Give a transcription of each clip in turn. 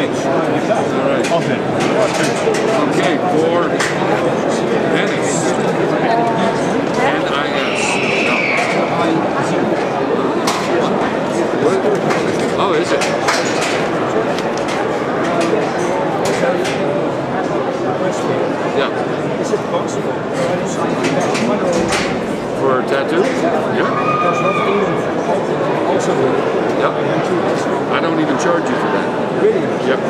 All right. Okay. Okay, for Dennis. N-I-S. Oh, is it? Yeah. Is it possible to sign back For a tattoo? Yeah. Because not also Yeah. I don't even charge you for that. Really Yep.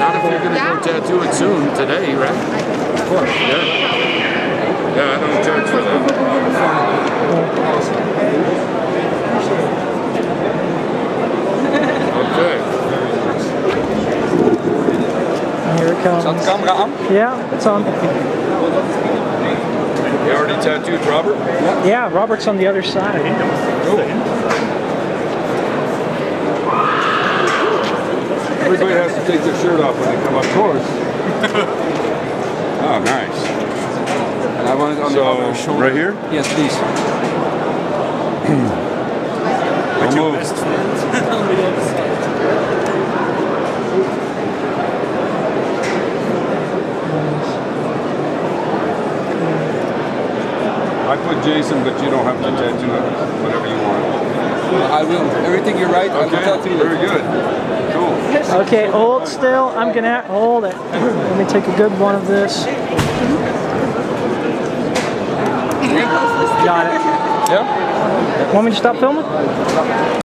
Not if you're gonna go tattoo it soon, today, right? of course. Yeah. Yeah, I don't charge for that. Okay. Here it comes. Staat de camera aan? Yeah, it's on. You already tattooed Robert? Yeah, Robert's on the other side. Everybody has to take their shirt off when they come up. Of course. oh, nice. And I want it on the other So, shoulder. right here? Yes, please. Don't move. I put Jason, but you don't have to tattoo it. Whatever you want. I will. Everything you write, I will Okay, tattoo it. very good. Okay, hold still. I'm gonna hold it. Let me take a good one of this. Got it. Yeah? Want me to stop filming?